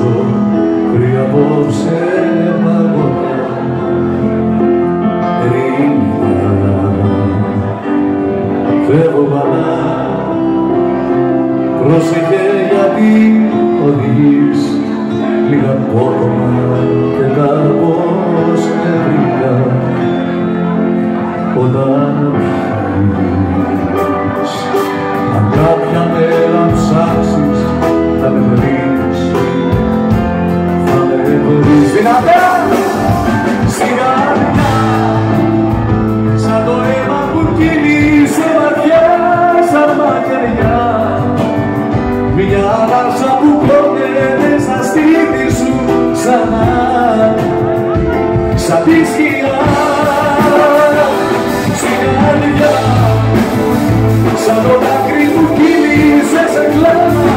πόσο κρύα απόψε παγωτά. Ερήμηνα φεύγω παλά πρόσεχε γιατί οδηγείς λίγα πόδμα και κάπως νευρικά όταν πιείς σαν τη σκιά στην καρδιά σαν το δάκρυ που κύλησε σε κλάμα